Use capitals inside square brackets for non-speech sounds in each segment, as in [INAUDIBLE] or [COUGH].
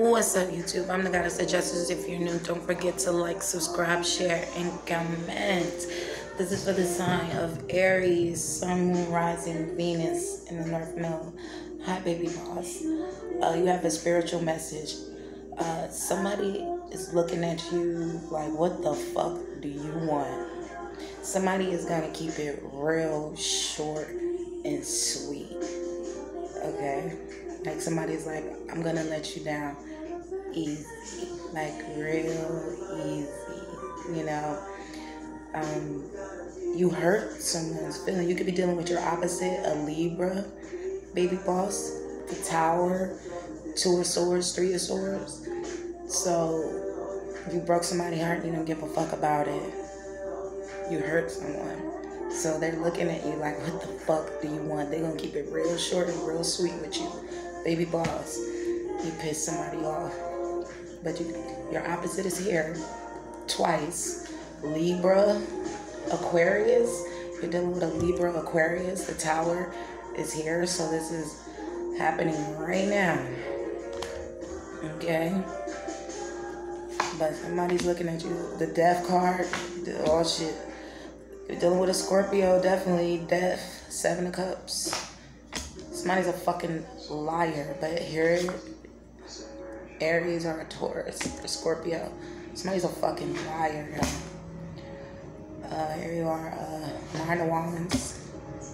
What's up, YouTube? I'm the Goddess of Justice. If you're new, don't forget to like, subscribe, share, and comment. This is for the sign of Aries, Sun, Moon, Rising, Venus in the North Node. Hi, baby boss. Uh, you have a spiritual message. Uh, somebody is looking at you like, what the fuck do you want? Somebody is going to keep it real short and sweet. Okay? Like somebody's like, I'm gonna let you down easy, like real easy, you know. Um, you hurt someone's feeling. You could be dealing with your opposite, a Libra, baby boss, the Tower, Two of Swords, Three of Swords. So you broke somebody's heart, you don't give a fuck about it. You hurt someone. So they're looking at you like, what the fuck do you want? They're gonna keep it real short and real sweet with you baby boss, you piss somebody off. But you, your opposite is here twice. Libra, Aquarius. You're dealing with a Libra, Aquarius. The tower is here. So this is happening right now. Okay? But somebody's looking at you. The death card. Oh shit. You're dealing with a Scorpio, definitely death. Seven of Cups. Somebody's a fucking liar, but here, Aries or a Taurus or Scorpio. Somebody's a fucking liar. Uh, here you are, uh, nine of wands,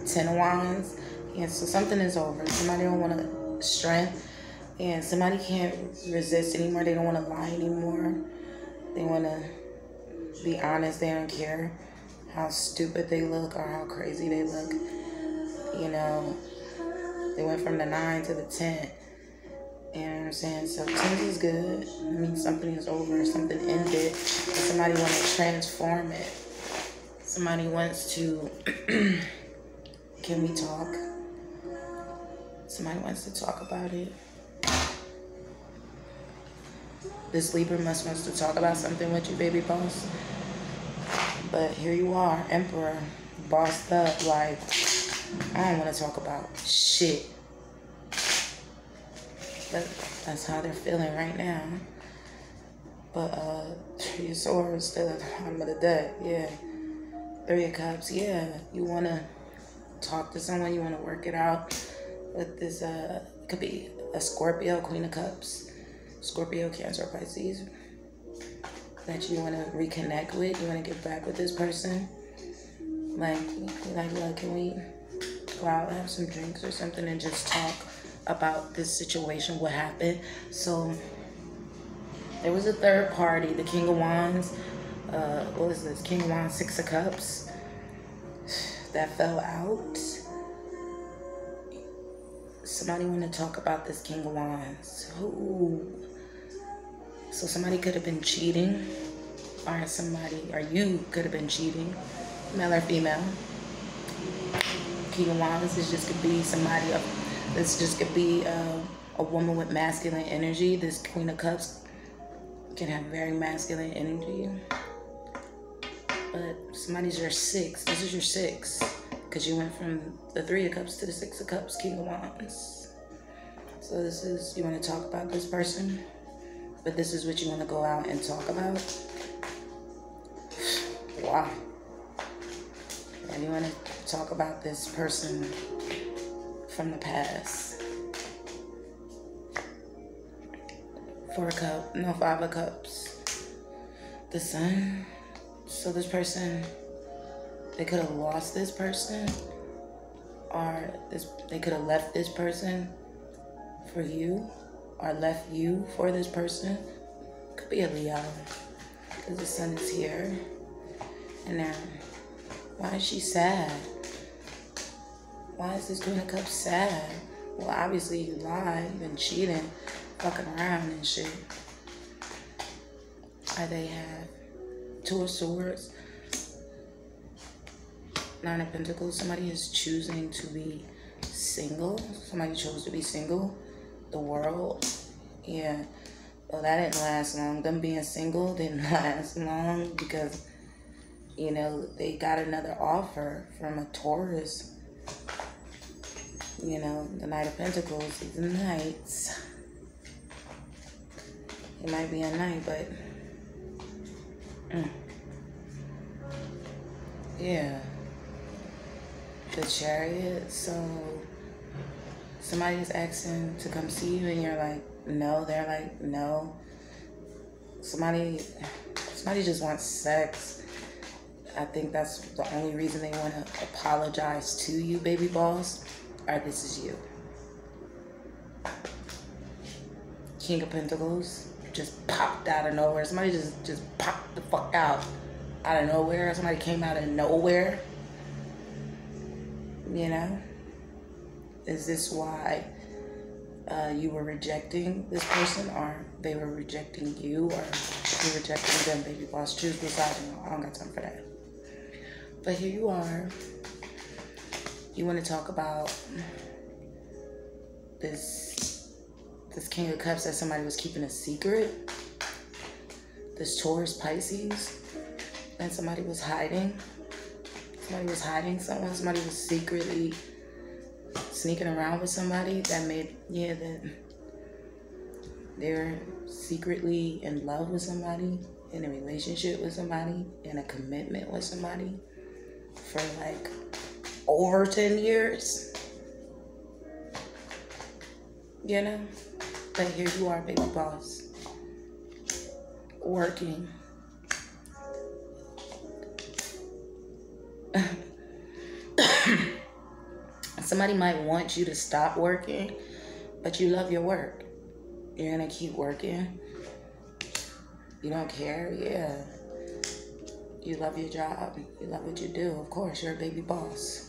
ten of wands. Yeah, so something is over. Somebody don't want to strength, and somebody can't resist anymore. They don't want to lie anymore. They want to be honest. They don't care how stupid they look or how crazy they look. You know, they went from the nine to the ten. You know what I'm saying? So ten is good. I mean something is over, something ended. Somebody wants to transform it. Somebody wants to [CLEARS THROAT] can we talk? Somebody wants to talk about it. This Libra must wants to talk about something with you, baby boss. But here you are, Emperor, bossed up, like I don't want to talk about shit. But that's how they're feeling right now. But uh, Three of Swords still at the bottom of the deck. Yeah. Three of Cups. Yeah. You want to talk to someone. You want to work it out. With this, uh, could be a Scorpio, Queen of Cups. Scorpio, Cancer, Pisces. That you want to reconnect with. You want to get back with this person. Like, like, like, can we go out and have some drinks or something and just talk about this situation, what happened. So there was a third party, the King of Wands. Uh, what was this? King of Wands, Six of Cups. That fell out. Somebody want to talk about this King of Wands. Ooh. So somebody could have been cheating, or somebody, or you could have been cheating, male or female. King of Wands. This just could be somebody. This just could be uh, a woman with masculine energy. This Queen of Cups can have very masculine energy. But somebody's your six. This is your six. Because you went from the Three of Cups to the Six of Cups, King of Wands. So this is, you want to talk about this person. But this is what you want to go out and talk about. Wow. And you want to talk about this person from the past. Four cup, no five of cups. The sun. So this person, they could have lost this person, or this they could have left this person for you, or left you for this person. Could be a Leo, because the sun is here, and now, why is she sad? Why is this Queen of Cups sad? Well, obviously you lied, you've been cheating, fucking around and shit. Or they have Two of Swords, Nine of Pentacles. Somebody is choosing to be single. Somebody chose to be single. The world. Yeah. Well, that didn't last long. Them being single didn't [LAUGHS] last long because, you know, they got another offer from a Taurus you know, the Knight of Pentacles, these knights. it might be a night, but mm. yeah. The chariot, so somebody is asking to come see you and you're like, no, they're like, no. Somebody somebody just wants sex. I think that's the only reason they want to apologize to you, baby boss, or this is you. King of Pentacles just popped out of nowhere. Somebody just just popped the fuck out out of nowhere. Somebody came out of nowhere. You know? Is this why uh, you were rejecting this person or they were rejecting you or you rejecting them, baby boss? Choose the side. I don't got time for that. But here you are. You want to talk about this this King of Cups that somebody was keeping a secret. This Taurus Pisces and somebody was hiding. Somebody was hiding someone. Somebody was secretly sneaking around with somebody that made yeah that they're secretly in love with somebody, in a relationship with somebody, in a commitment with somebody for like over 10 years. You know? But here you are, baby boss. Working. [COUGHS] Somebody might want you to stop working, but you love your work. You're gonna keep working. You don't care, yeah. You love your job. You love what you do. Of course, you're a baby boss.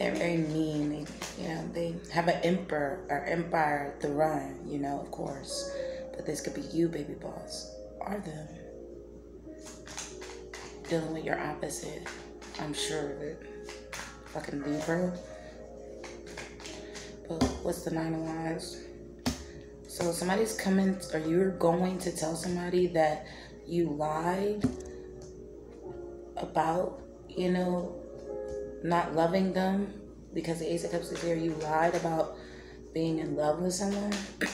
They're very mean. They, you know, they have an emperor or empire to run. You know, of course. But this could be you, baby boss, or them. Dealing with your opposite. I'm sure of it. Fucking Libra. But what's the nine of wands? So somebody's coming, or you're going to tell somebody that you lied about, you know, not loving them because the Ace of Cups is here. You lied about being in love with someone.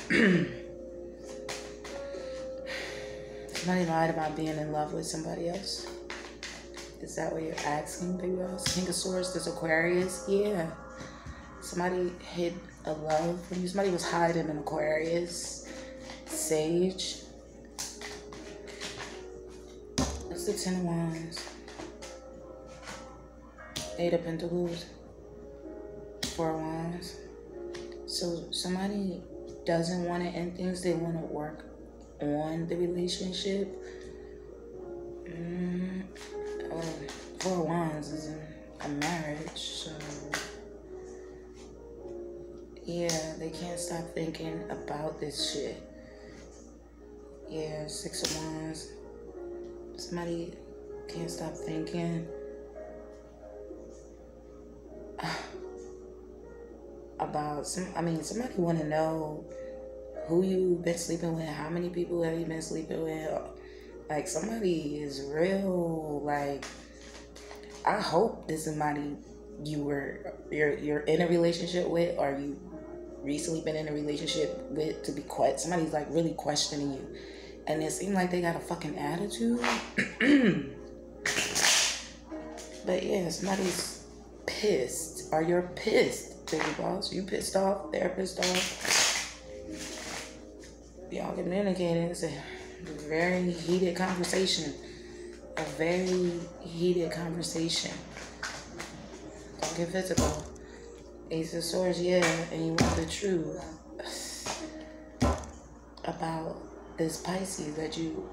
[CLEARS THROAT] somebody lied about being in love with somebody else. Is that what you're asking, baby boss? King of Swords, this Aquarius? Yeah. Somebody hid a love from you. Somebody was hiding in Aquarius. Sage. That's the Ten of Wands. Eight of Pentacles, Four of Wands. So somebody doesn't want to end things. They want to work on the relationship. Mm, oh, Four of Wands is a marriage, so yeah, they can't stop thinking about this shit. Yeah, Six of Wands. Somebody can't stop thinking [SIGHS] about some. I mean, somebody want to know who you've been sleeping with, how many people have you been sleeping with. Like somebody is real. Like I hope this somebody you were you're you're in a relationship with, or you recently been in a relationship with to be quite somebody's like really questioning you, and it seemed like they got a fucking attitude. [CLEARS THROAT] but yeah, somebody's pissed, or you're pissed baby boss. You pissed off, they're pissed off. Y'all communicating. It's a very heated conversation. A very heated conversation. Don't get physical. Ace of Swords, yeah, and you want the truth about this Pisces that you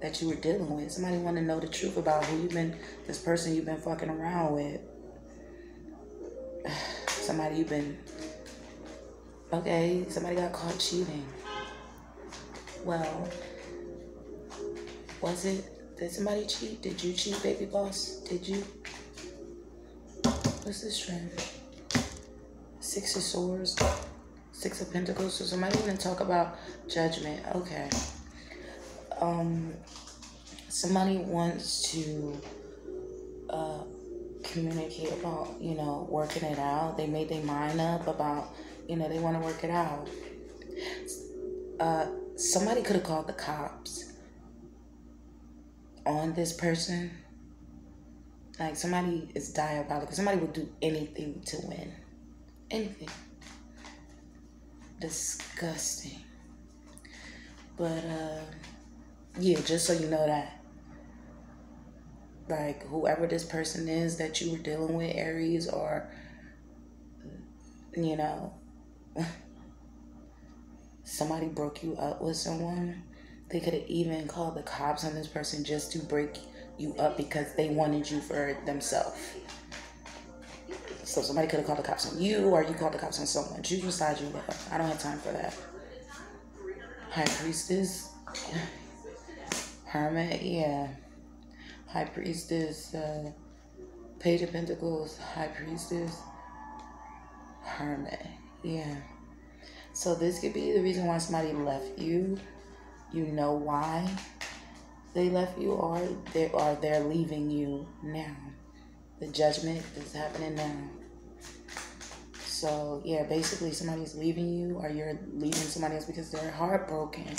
that you were dealing with. Somebody want to know the truth about who you've been, this person you've been fucking around with. [SIGHS] Somebody you've been okay somebody got caught cheating. Well was it did somebody cheat? Did you cheat baby boss? Did you? What's this trend? Six of swords six of pentacles. So somebody want to talk about judgment. Okay um somebody wants to uh communicate about, you know, working it out. They made their mind up about, you know, they want to work it out. Uh, somebody could have called the cops on this person. Like somebody is diabolical. Somebody would do anything to win. Anything. Disgusting. But uh yeah, just so you know that. Like whoever this person is that you were dealing with, Aries, or you know, [LAUGHS] somebody broke you up with someone, they could have even called the cops on this person just to break you up because they wanted you for themselves. So somebody could have called the cops on you, or you called the cops on someone. Choose which side you love. I don't have time for that. High priestess, [LAUGHS] hermit, yeah. High priestess, uh, page of pentacles, high priestess, hermit, yeah. So this could be the reason why somebody left you. You know why they left you, or they are they're leaving you now. The judgment is happening now. So yeah, basically somebody's leaving you, or you're leaving somebody else because they're heartbroken.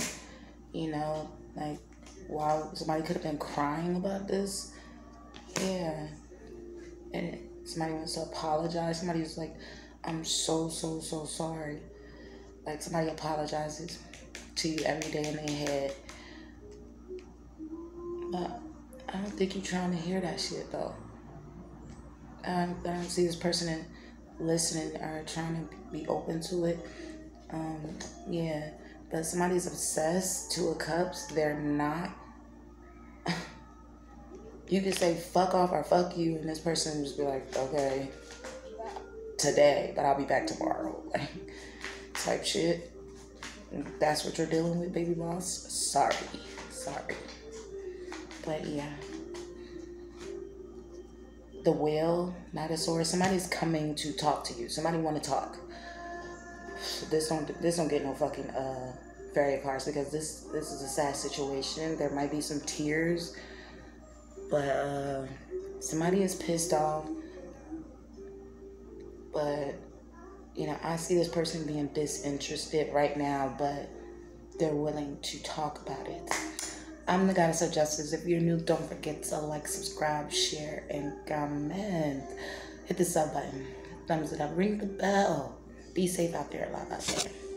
You know, like wow, somebody could have been crying about this. Yeah, and somebody wants to apologize. Somebody was like, "I'm so so so sorry." Like somebody apologizes to you every day in their head. But I don't think you're trying to hear that shit though. I don't, I don't see this person listening or trying to be open to it. Um, yeah, but somebody's obsessed to a cups. They're not. [LAUGHS] you can say fuck off or fuck you, and this person just be like, okay, today, but I'll be back tomorrow. [LAUGHS] Like type shit. That's what you're dealing with, baby boss. Sorry, sorry. But yeah. The wheel, not a. Somebody's coming to talk to you. Somebody want to talk. This don't this don't get no fucking uh fairy cards because this this is a sad situation. There might be some tears, but uh, somebody is pissed off. But you know, I see this person being disinterested right now, but they're willing to talk about it. I'm the goddess of justice. If you're new, don't forget to like, subscribe, share, and comment. Hit the sub button, thumbs it up, ring the bell. Be safe out there, love out there.